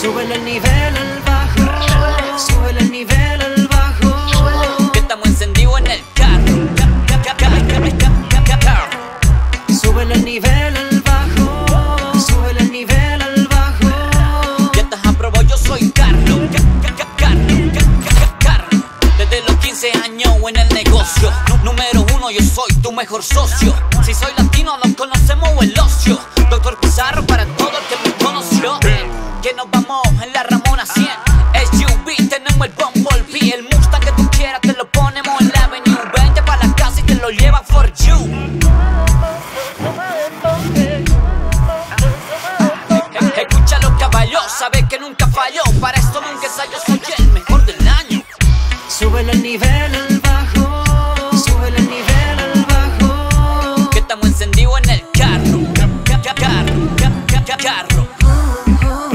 Súbele el nivel al bajo, sube el nivel al bajo. Que estamos encendidos en el carro. Sube el nivel al bajo, sube el nivel al bajo. Ya estás aprobado, yo soy Carlos. Desde los 15 años en el negocio. Número uno, yo soy tu mejor socio. Si soy latino, nos conocemos el oso.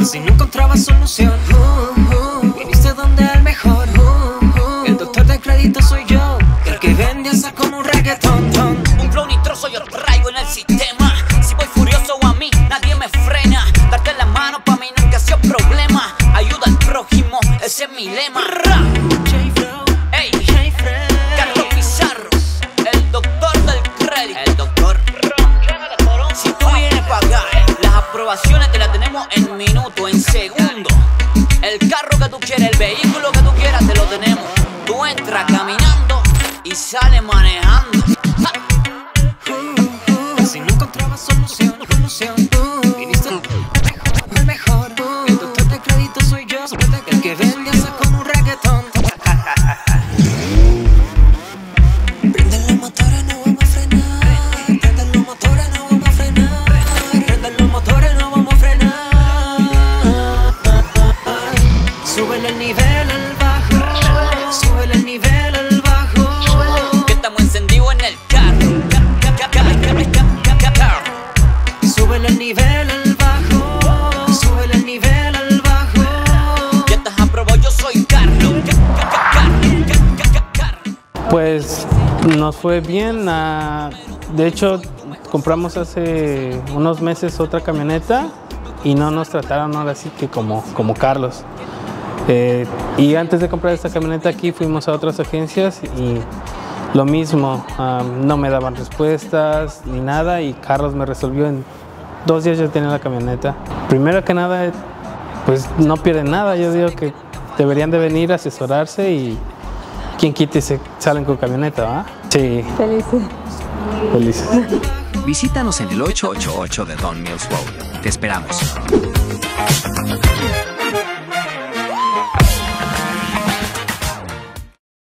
Si no encontraba solución, viniste donde el mejor. El doctor de crédito soy yo, el que vende hasta como un reggaetón. ton. Un flow nitroso yo traigo en el sistema. Si voy furioso a mí, nadie me frena. Darte la mano pa' mí nunca ha sido problema. Ayuda al prójimo, ese es mi lema. Ey. Carlos Pizarro, el doctor del crédito. El doctor. Si tú vienes para acá, las aprobaciones en minuto, en segundo. El carro que tú quieres, el vehículo que tú quieras, te lo tenemos. Tú entras caminando y sales manejando. Ja. Por si no encontraba solución, solución. Nivel al bajo. Súbele el nivel al bajo. Ya estás aprobado, yo soy Carlos. Ca- ca- ca- ca- ca- ca- Carlos. Pues nos fue bien. ah, de hecho, compramos hace unos meses otra camioneta y no nos trataron ahora sí que como, como Carlos. Eh, y antes de comprar esta camioneta aquí fuimos a otras agencias y lo mismo, ah, no me daban respuestas ni nada y Carlos me resolvió en dos días ya tenía la camioneta. Primero que nada, pues no pierden nada, yo digo que deberían de venir a asesorarse y quien quite se salen con camioneta, ¿va? Sí, Felices. felices. Visítanos en el 888 de Don Mills Road. Te esperamos.